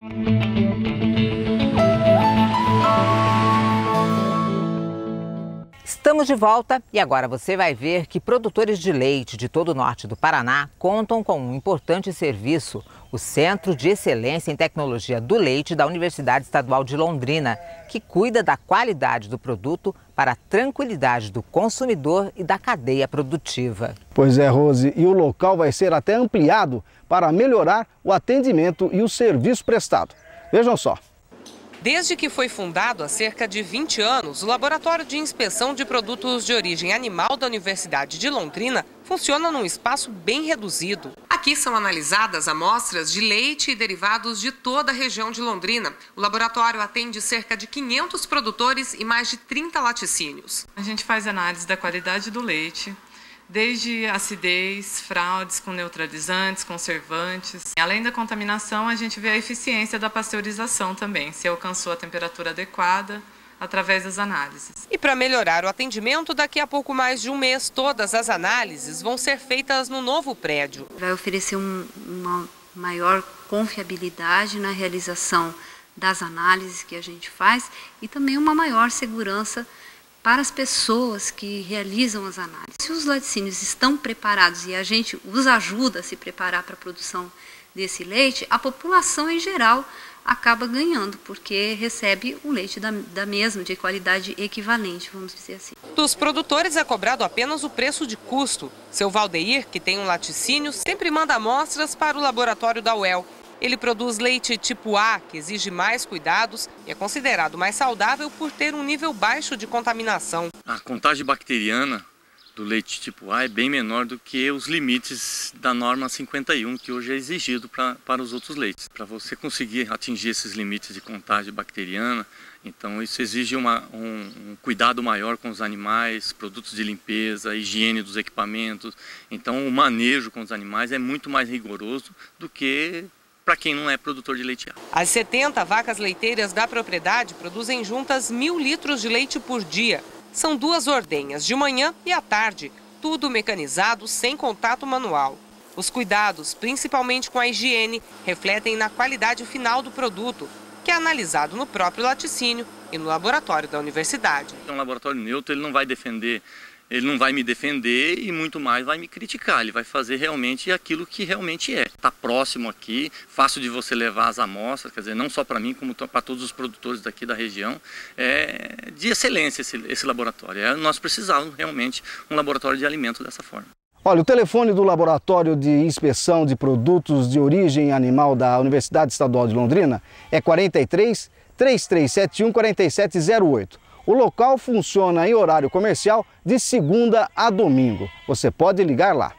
Thank you. Estamos de volta e agora você vai ver que produtores de leite de todo o norte do Paraná contam com um importante serviço, o Centro de Excelência em Tecnologia do Leite da Universidade Estadual de Londrina, que cuida da qualidade do produto para a tranquilidade do consumidor e da cadeia produtiva. Pois é, Rose, e o local vai ser até ampliado para melhorar o atendimento e o serviço prestado. Vejam só. Desde que foi fundado há cerca de 20 anos, o Laboratório de Inspeção de Produtos de Origem Animal da Universidade de Londrina funciona num espaço bem reduzido. Aqui são analisadas amostras de leite e derivados de toda a região de Londrina. O laboratório atende cerca de 500 produtores e mais de 30 laticínios. A gente faz análise da qualidade do leite, desde acidez, fraudes com neutralizantes, conservantes. Além da contaminação, a gente vê a eficiência da pasteurização também, se alcançou a temperatura adequada através das análises. E para melhorar o atendimento, daqui a pouco mais de um mês, todas as análises vão ser feitas no novo prédio. Vai oferecer um, uma maior confiabilidade na realização das análises que a gente faz e também uma maior segurança para as pessoas que realizam as análises. Se os laticínios estão preparados e a gente os ajuda a se preparar para a produção desse leite, a população em geral acaba ganhando, porque recebe o leite da, da mesma, de qualidade equivalente, vamos dizer assim. Dos produtores é cobrado apenas o preço de custo. Seu Valdeir, que tem um laticínio, sempre manda amostras para o laboratório da UEL ele produz leite tipo A, que exige mais cuidados e é considerado mais saudável por ter um nível baixo de contaminação. A contagem bacteriana do leite tipo A é bem menor do que os limites da norma 51, que hoje é exigido pra, para os outros leites. Para você conseguir atingir esses limites de contagem bacteriana, então isso exige uma, um, um, cuidado maior com os animais, produtos de limpeza, higiene dos equipamentos. Então o manejo com os animais é muito mais rigoroso do que para quem não é produtor de leite. As 70 vacas leiteiras da propriedade produzem juntas mil litros de leite por dia. São duas ordenhas, de manhã e à tarde, tudo mecanizado, sem contato manual. Os cuidados, principalmente com a higiene, refletem na qualidade final do produto, que é analisado no próprio laticínio e no laboratório da universidade. É um laboratório neutro, ele não vai defender ele não vai me defender e muito mais vai me criticar. Ele vai fazer realmente aquilo que realmente é. Está próximo aqui, fácil de você levar as amostras, quer dizer, não só para mim, como para todos os produtores daqui da região. É de excelência esse, esse laboratório. É, nós precisávamos realmente um laboratório de alimento dessa forma. Olha, o telefone do Laboratório de Inspeção de Produtos de Origem Animal da Universidade Estadual de Londrina é 43 3371 4708. O local funciona em horário comercial de segunda a domingo. Você pode ligar lá.